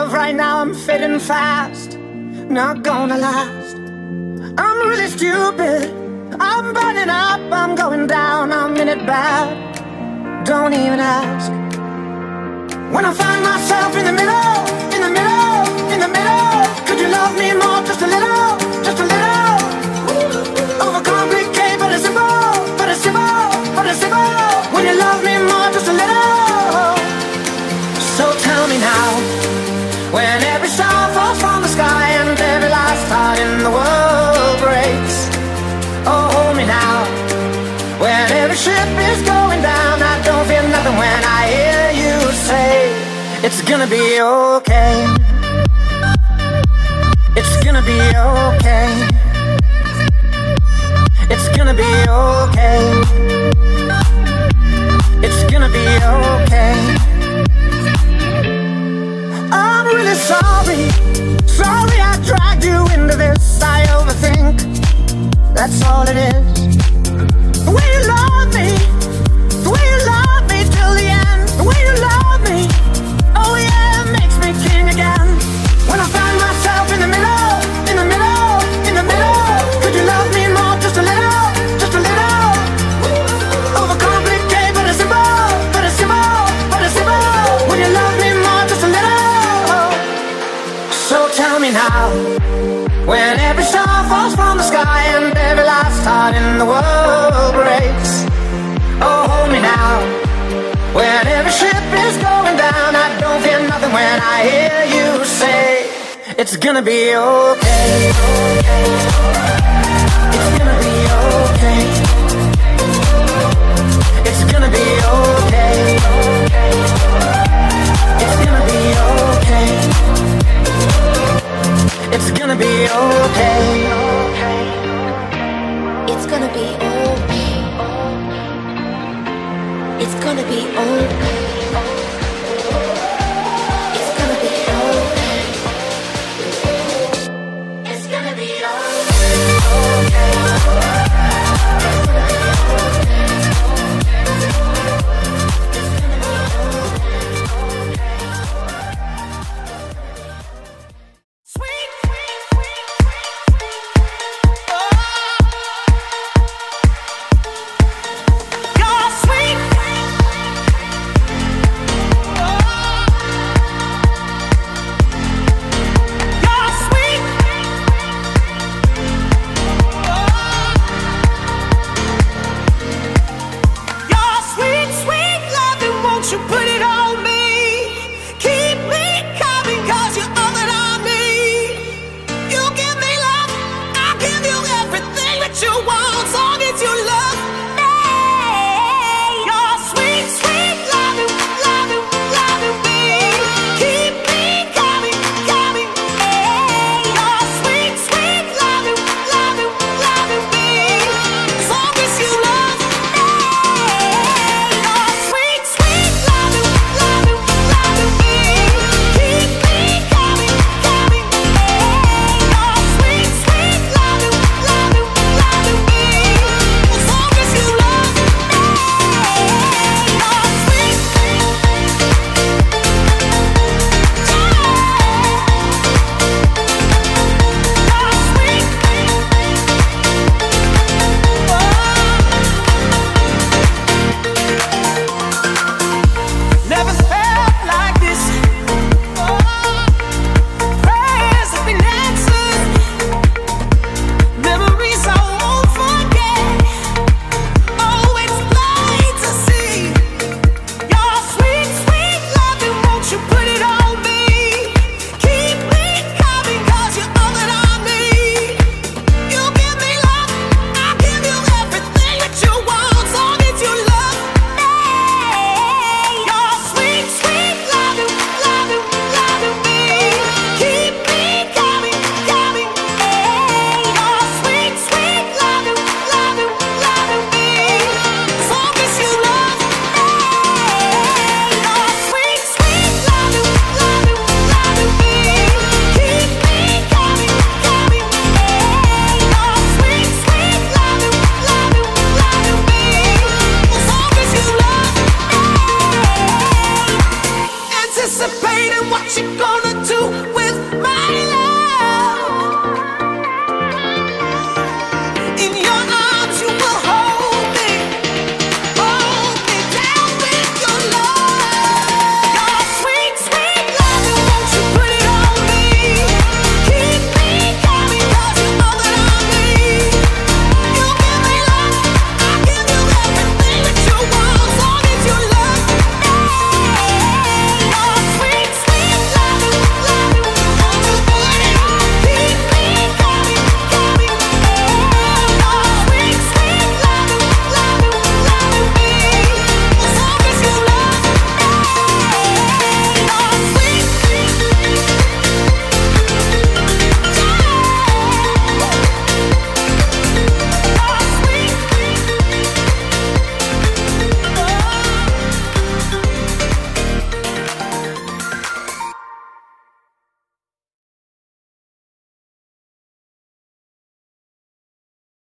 love right now, I'm fading fast. Not gonna last. I'm really stupid. I'm burning up, I'm going down, I'm in it bad. Don't even ask. When I find myself in the middle, in the middle, in the middle, could you love me more, it's gonna be okay. It's gonna be okay. It's gonna be okay. It's gonna be okay. I'm really sorry. Sorry I dragged you into this. I overthink. That's all it is. Tell me now, when every star falls from the sky and every last heart in the world breaks. Oh, hold me now, when every ship is going down, I don't feel nothing when I hear you say it's gonna be okay. It's gonna be be okay. anticipating what you're gonna do with my life.